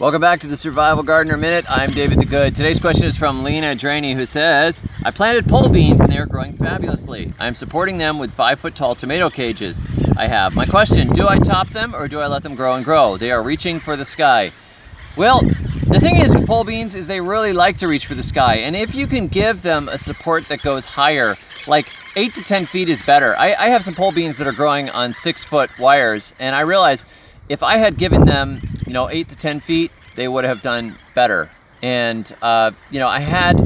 Welcome back to the Survival Gardener Minute. I'm David the Good. Today's question is from Lina Draney who says, I planted pole beans and they are growing fabulously. I'm supporting them with five foot tall tomato cages I have. My question, do I top them or do I let them grow and grow? They are reaching for the sky. Well, the thing is with pole beans is they really like to reach for the sky. And if you can give them a support that goes higher, like eight to 10 feet is better. I, I have some pole beans that are growing on six foot wires and I realize if I had given them, you know, eight to 10 feet, they would have done better. And, uh, you know, I had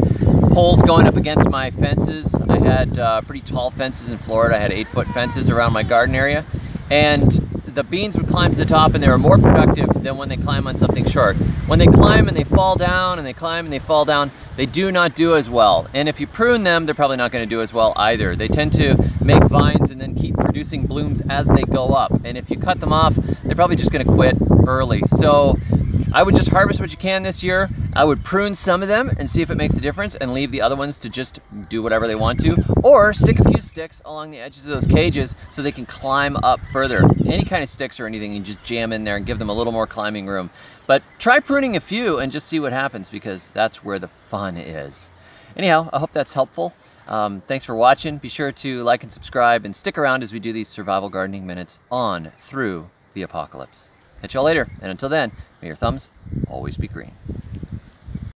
poles going up against my fences. I had uh, pretty tall fences in Florida. I had eight foot fences around my garden area. And the beans would climb to the top and they were more productive than when they climb on something short. When they climb and they fall down and they climb and they fall down, they do not do as well. And if you prune them, they're probably not going to do as well either. They tend to make vines and then keep producing blooms as they go up. And if you cut them off, they're probably just going to quit early. So I would just harvest what you can this year. I would prune some of them and see if it makes a difference and leave the other ones to just do whatever they want to. Or stick a few sticks along the edges of those cages so they can climb up further. Any kind of sticks or anything, you just jam in there and give them a little more climbing room. But try pruning a few and just see what happens because that's where the fun is. Anyhow, I hope that's helpful. Um, thanks for watching. Be sure to like and subscribe and stick around as we do these survival gardening minutes on through the apocalypse. Catch y'all later, and until then, may your thumbs always be green.